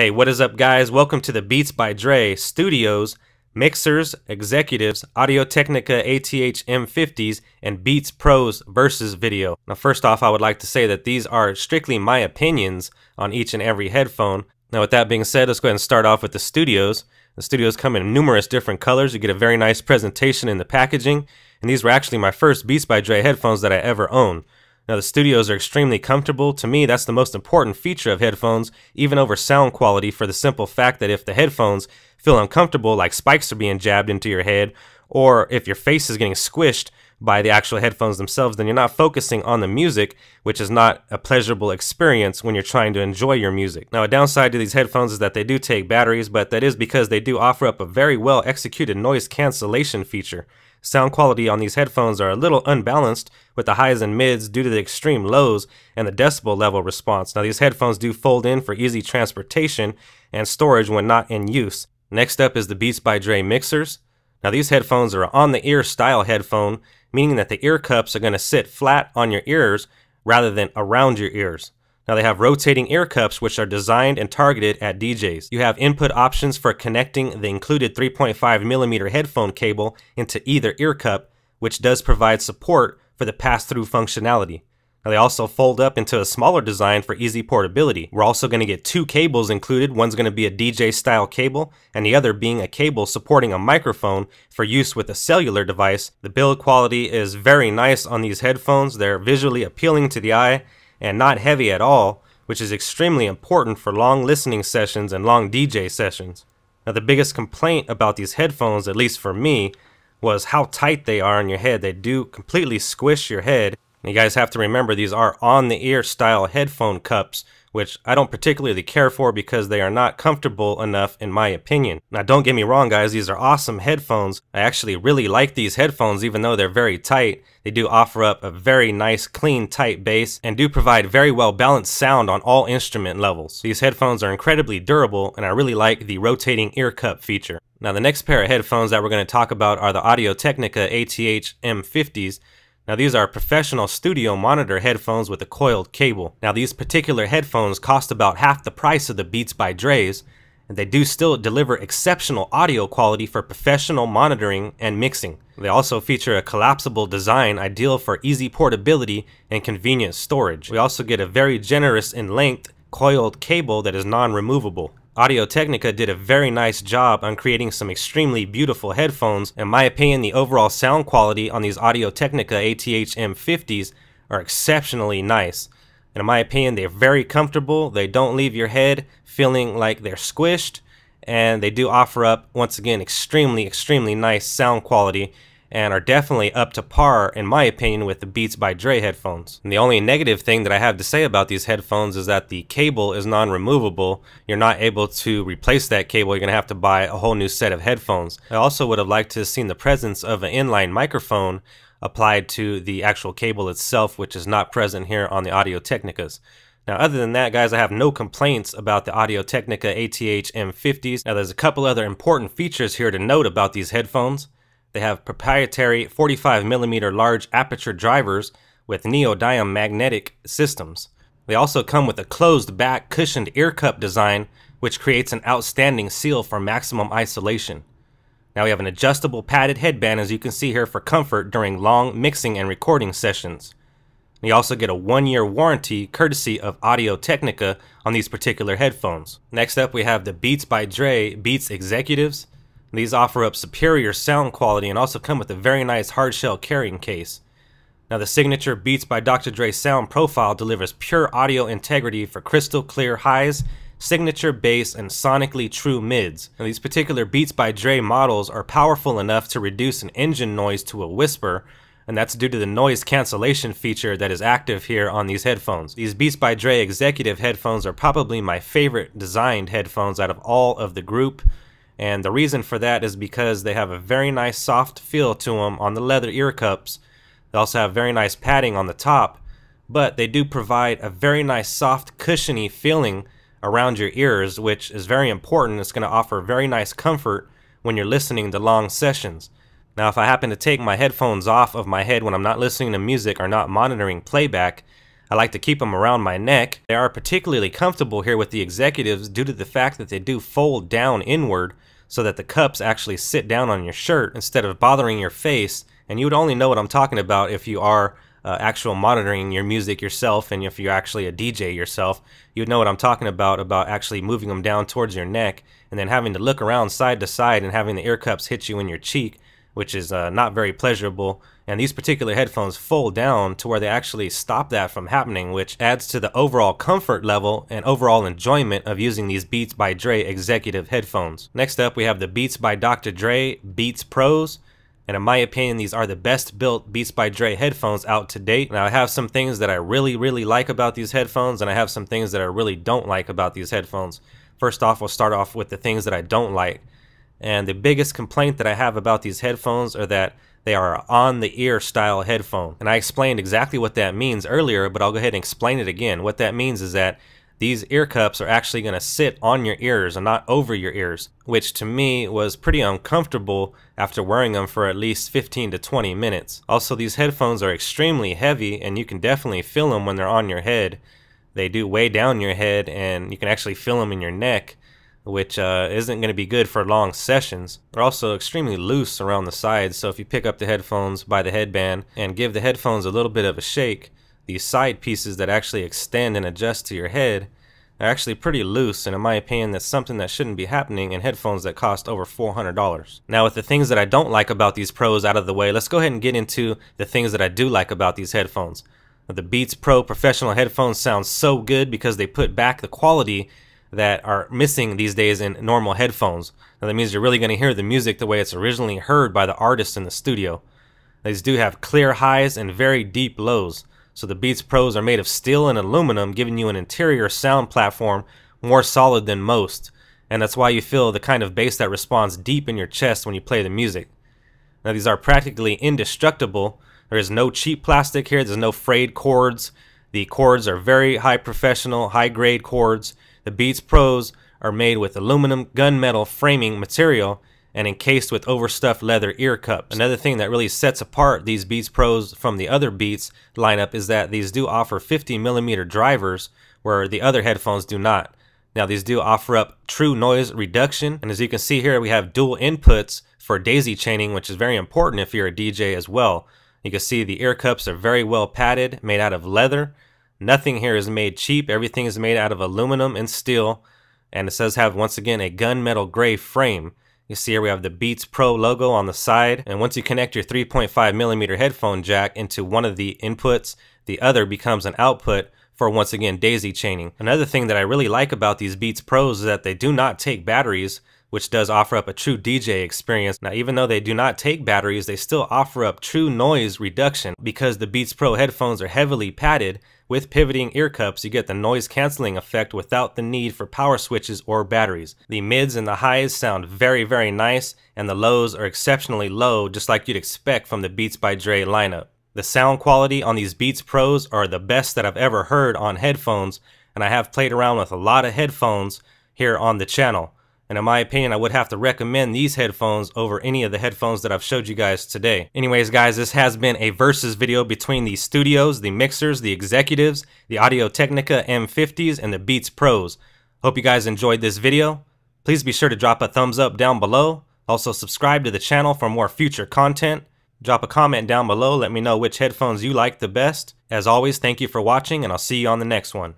Hey, what is up, guys? Welcome to the Beats by Dre Studios, Mixrs, Executives, Audio Technica ATH M50s, and Beats Pros versus video. Now, first off, I would like to say that these are strictly my opinions on each and every headphone. Now, with that being said, let's go ahead and start off with the Studios. The Studios come in numerous different colors. You get a very nice presentation in the packaging, and these were actually my first Beats by Dre headphones that I ever owned. Now, the studios are extremely comfortable. To me, that's the most important feature of headphones, even over sound quality, for the simple fact that if the headphones feel uncomfortable, like spikes are being jabbed into your head, or if your face is getting squished by the actual headphones themselves, then you're not focusing on the music, which is not a pleasurable experience when you're trying to enjoy your music. Now, a downside to these headphones is that they do take batteries, but that is because they do offer up a very well executed noise cancellation feature. Sound quality on these headphones are a little unbalanced with the highs and mids due to the extreme lows and the decibel level response. Now these headphones do fold in for easy transportation and storage when not in use. Next up is the Beats by Dre Mixrs. Now these headphones are on the ear style headphone, meaning that the ear cups are going to sit flat on your ears rather than around your ears. Now they have rotating ear cups which are designed and targeted at DJs. You have input options for connecting the included 3.5 millimeter headphone cable into either ear cup, which does provide support for the pass-through functionality. They also fold up into a smaller design for easy portability. We're also going to get two cables included. One's going to be a DJ style cable and the other being a cable supporting a microphone for use with a cellular device. The build quality is very nice on these headphones. They're visually appealing to the eye and not heavy at all, which is extremely important for long listening sessions and long DJ sessions. Now, the biggest complaint about these headphones, at least for me, was how tight they are on your head. They do completely squish your head. You guys have to remember these are on the ear style headphone cups, which I don't particularly care for because they are not comfortable enough in my opinion. Now don't get me wrong guys, these are awesome headphones. I actually really like these headphones even though they're very tight. They do offer up a very nice clean tight bass and do provide very well balanced sound on all instrument levels. These headphones are incredibly durable and I really like the rotating ear cup feature. Now the next pair of headphones that we're going to talk about are the Audio Technica ATH M50s. Now these are professional studio monitor headphones with a coiled cable. Now these particular headphones cost about half the price of the Beats by Dre's, and they do still deliver exceptional audio quality for professional monitoring and mixing. They also feature a collapsible design ideal for easy portability and convenient storage. We also get a very generous in length coiled cable that is non-removable. Audio Technica did a very nice job on creating some extremely beautiful headphones. In my opinion, the overall sound quality on these Audio Technica ATH M50s are exceptionally nice. And in my opinion, they're very comfortable. They don't leave your head feeling like they're squished. And they do offer up, once again, extremely, extremely nice sound quality and are definitely up to par, in my opinion, with the Beats by Dre headphones. And the only negative thing that I have to say about these headphones is that the cable is non-removable. You're not able to replace that cable. You're going to have to buy a whole new set of headphones. I also would have liked to have seen the presence of an inline microphone applied to the actual cable itself, which is not present here on the Audio Technicas. Now, other than that, guys, I have no complaints about the Audio Technica ATH M50s. Now, there's a couple other important features here to note about these headphones. They have proprietary 45mm large aperture drivers with neodymium magnetic systems. They also come with a closed back cushioned ear cup design which creates an outstanding seal for maximum isolation. Now we have an adjustable padded headband as you can see here for comfort during long mixing and recording sessions. You also get a one year warranty courtesy of Audio Technica on these particular headphones. Next up we have the Beats by Dre Beats Executives. These offer up superior sound quality and also come with a very nice hardshell carrying case. Now the signature Beats by Dr. Dre sound profile delivers pure audio integrity for crystal clear highs, signature bass, and sonically true mids. Now these particular Beats by Dre models are powerful enough to reduce an engine noise to a whisper, and that's due to the noise cancellation feature that is active here on these headphones. These Beats by Dre executive headphones are probably my favorite designed headphones out of all of the group. And the reason for that is because they have a very nice soft feel to them on the leather ear cups. They also have very nice padding on the top, but they do provide a very nice soft cushiony feeling around your ears, which is very important. It's going to offer very nice comfort when you're listening to long sessions. Now, if I happen to take my headphones off of my head when I'm not listening to music or not monitoring playback, I like to keep them around my neck. They are particularly comfortable here with the executives due to the fact that they do fold down inward so that the cups actually sit down on your shirt instead of bothering your face. And you would only know what I'm talking about if you are uh, actual monitoring your music yourself and if you're actually a DJ yourself, you'd know what I'm talking about about actually moving them down towards your neck and then having to look around side to side and having the ear cups hit you in your cheek, which is uh, not very pleasurable. And these particular headphones fold down to where they actually stop that from happening, which adds to the overall comfort level and overall enjoyment of using these Beats by Dre executive headphones. Next up, we have the Beats by Dr. Dre Beats Pros and in my opinion, these are the best built Beats by Dre headphones out to date. Now, I have some things that I really, really like about these headphones, and I have some things that I really don't like about these headphones. First off, we'll start off with the things that I don't like. And the biggest complaint that I have about these headphones are that they are on the ear style headphone. And I explained exactly what that means earlier, but I'll go ahead and explain it again. What that means is that these ear cups are actually going to sit on your ears and not over your ears, which to me was pretty uncomfortable after wearing them for at least 15 to 20 minutes. Also, these headphones are extremely heavy and you can definitely feel them when they're on your head. They do weigh down your head and you can actually feel them in your neck, which uh, isn't going to be good for long sessions. They're also extremely loose around the sides, so if you pick up the headphones by the headband and give the headphones a little bit of a shake, these side pieces that actually extend and adjust to your head are actually pretty loose and in my opinion that's something that shouldn't be happening in headphones that cost over $400. Now with the things that I don't like about these pros out of the way, let's go ahead and get into the things that I do like about these headphones. The Beats Pro professional headphones sound so good because they put back the quality that are missing these days in normal headphones. Now that means you're really going to hear the music the way it's originally heard by the artist in the studio. These do have clear highs and very deep lows. So the Beats Pros are made of steel and aluminum, giving you an interior sound platform more solid than most. And that's why you feel the kind of bass that responds deep in your chest when you play the music. Now these are practically indestructible. There is no cheap plastic here. There's no frayed cords. The cords are very high professional, high grade cords. The Beats Pros are made with aluminum gunmetal framing material and encased with overstuffed leather ear cups. Another thing that really sets apart these Beats Pros from the other Beats lineup is that these do offer 50 millimeter drivers where the other headphones do not. Now these do offer up true noise reduction and as you can see here we have dual inputs for daisy chaining which is very important if you're a DJ as well. You can see the ear cups are very well padded, made out of leather. Nothing here is made cheap, everything is made out of aluminum and steel and it says have once again a gunmetal gray frame. You see here we have the Beats Pro logo on the side. And once you connect your 3.5 millimeter headphone jack into one of the inputs, the other becomes an output for once again daisy chaining. Another thing that I really like about these Beats Pros is that they do not take batteries, which does offer up a true DJ experience. Now, even though they do not take batteries, they still offer up true noise reduction because the Beats Pro headphones are heavily padded with pivoting ear cups, you get the noise canceling effect without the need for power switches or batteries. The mids and the highs sound very, very nice, and the lows are exceptionally low, just like you'd expect from the Beats by Dre lineup. The sound quality on these Beats Pros are the best that I've ever heard on headphones, and I have played around with a lot of headphones here on the channel. And in my opinion, I would have to recommend these headphones over any of the headphones that I've showed you guys today. Anyways, guys, this has been a versus video between the studios, the Mixrs, the executives, the Audio Technica M50s, and the Beats Pros. Hope you guys enjoyed this video. Please be sure to drop a thumbs up down below. Also, subscribe to the channel for more future content. Drop a comment down below. Let me know which headphones you like the best. As always, thank you for watching, and I'll see you on the next one.